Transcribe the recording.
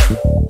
you